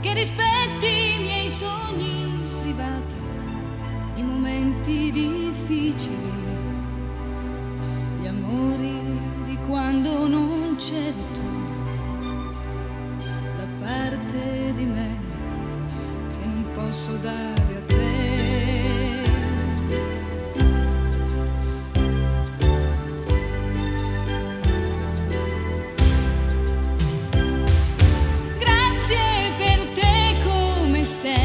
che rispetti i miei sogni privati, i momenti difficili, gli amori di quando non c'eri tu, la parte di me che non posso dare said.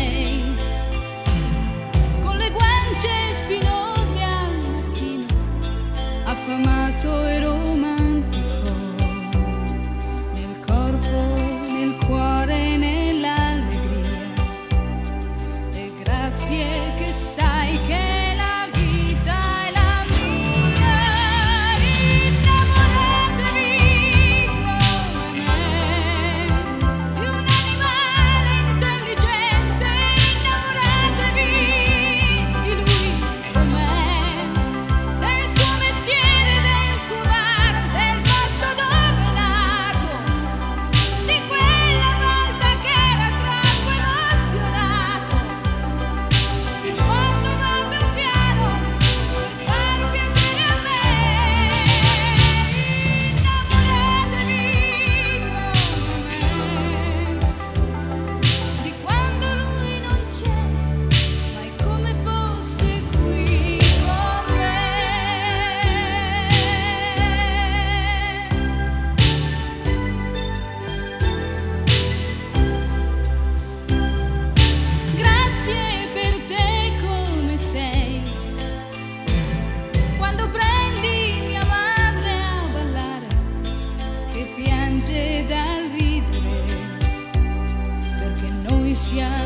piange dal ridere, perché noi siamo.